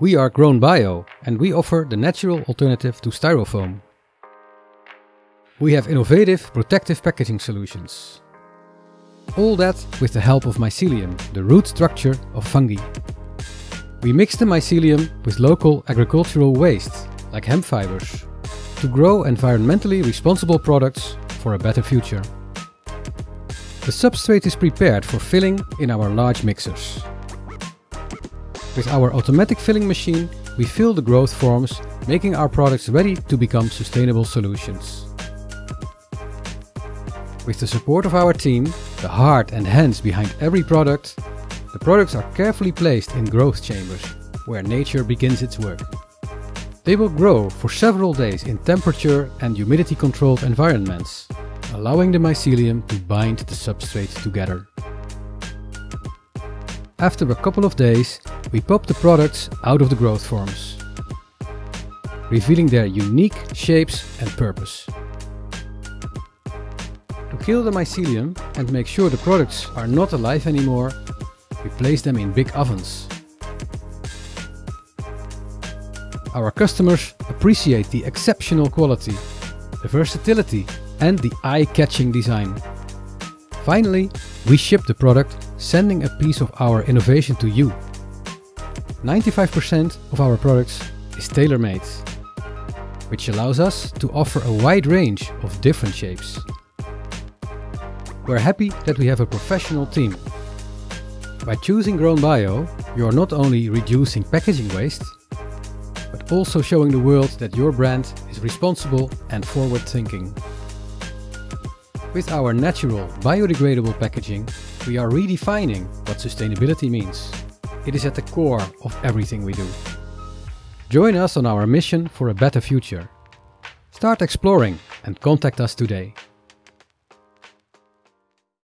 We are Grown Bio and we offer the natural alternative to styrofoam. We have innovative protective packaging solutions. All that with the help of mycelium, the root structure of fungi. We mix the mycelium with local agricultural waste, like hemp fibers, to grow environmentally responsible products for a better future. The substrate is prepared for filling in our large mixers. With our automatic filling machine, we fill the growth forms, making our products ready to become sustainable solutions. With the support of our team, the heart and hands behind every product, the products are carefully placed in growth chambers, where nature begins its work. They will grow for several days in temperature and humidity controlled environments, allowing the mycelium to bind the substrate together. After a couple of days, we pop the products out of the growth forms, revealing their unique shapes and purpose. To kill the mycelium and make sure the products are not alive anymore, we place them in big ovens. Our customers appreciate the exceptional quality, the versatility and the eye-catching design. Finally, we ship the product, sending a piece of our innovation to you. 95% of our products is tailor-made, which allows us to offer a wide range of different shapes. We're happy that we have a professional team. By choosing Grown Bio, you're not only reducing packaging waste, but also showing the world that your brand is responsible and forward-thinking. With our natural, biodegradable packaging, we are redefining what sustainability means. It is at the core of everything we do. Join us on our mission for a better future. Start exploring and contact us today.